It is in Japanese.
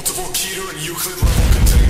multiple Keter and Euclid level containment